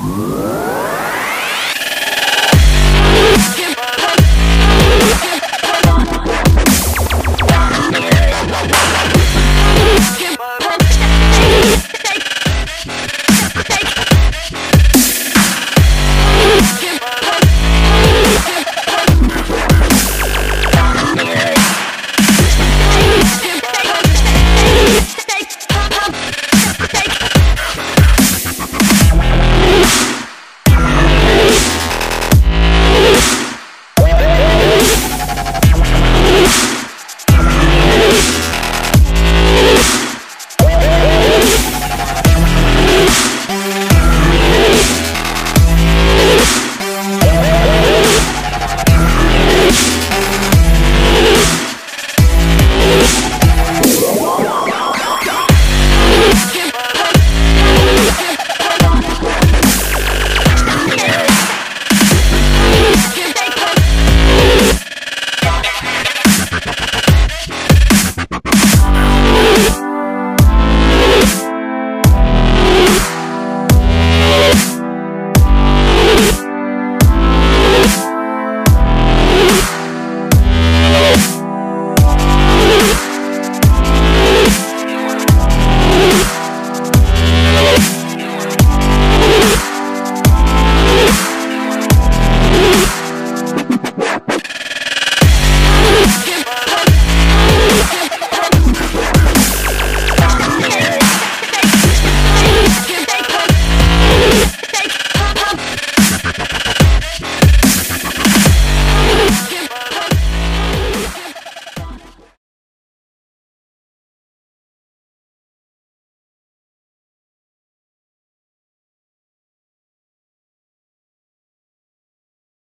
Música